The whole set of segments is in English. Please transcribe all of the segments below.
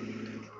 Thank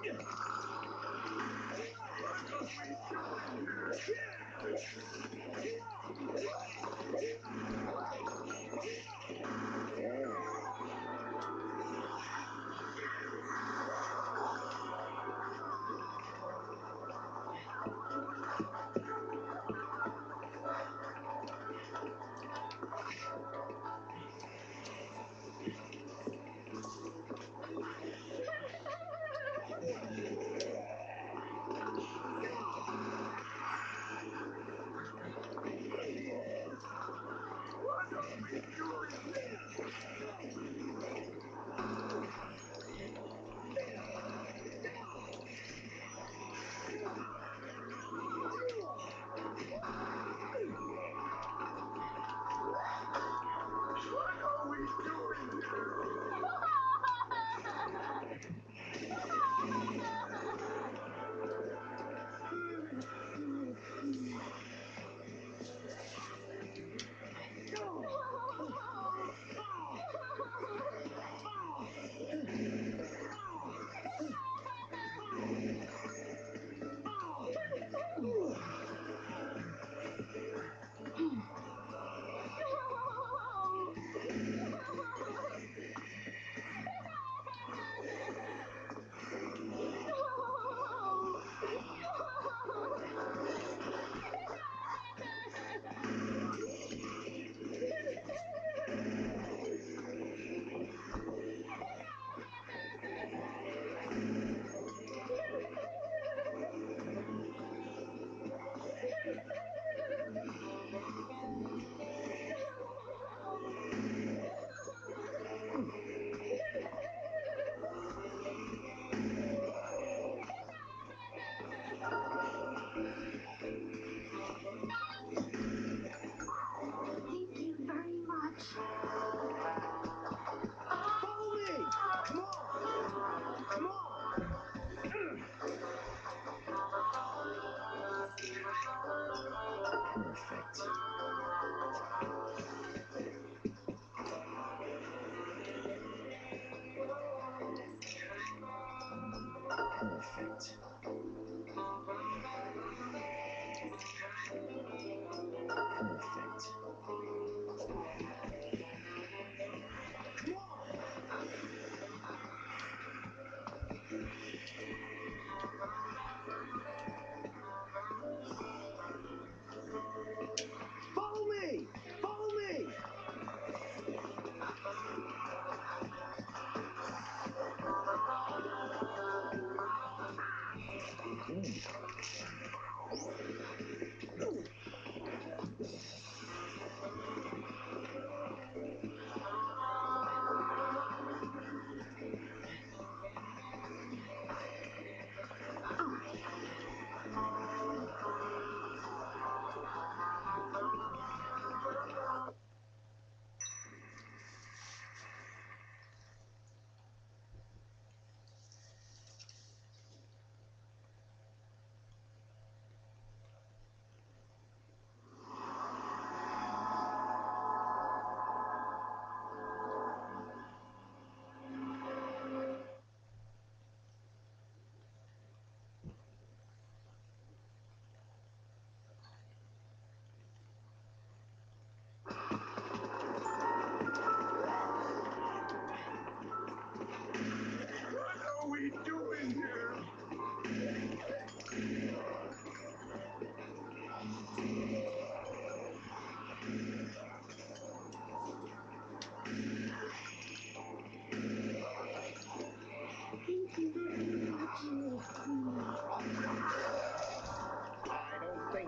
Perfect.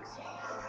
things.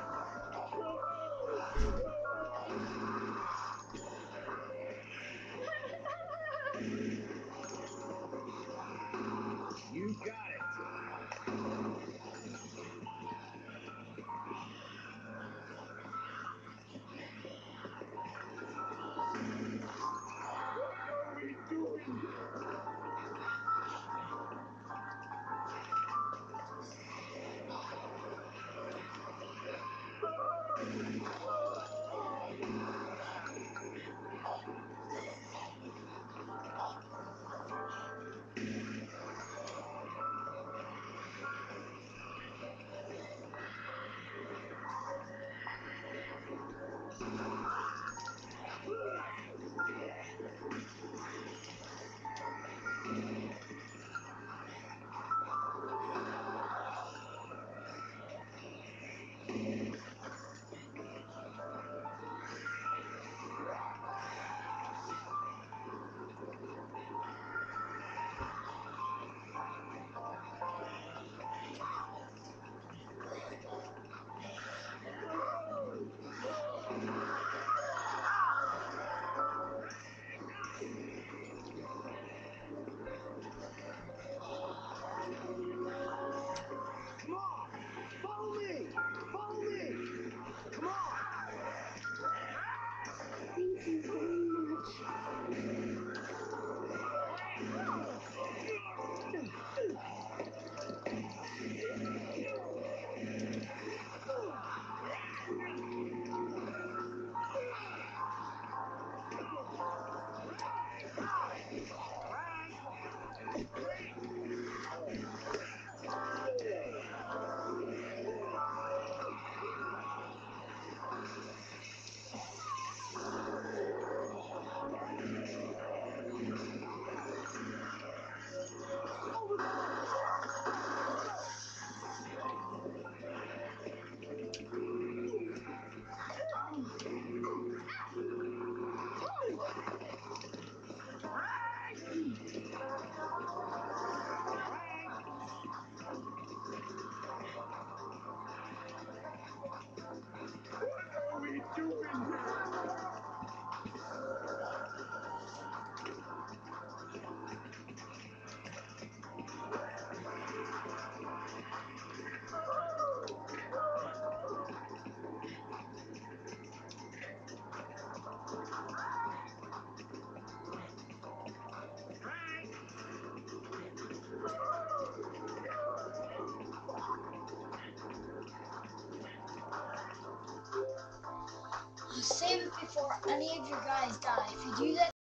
Save it before any of your guys die. If you do that,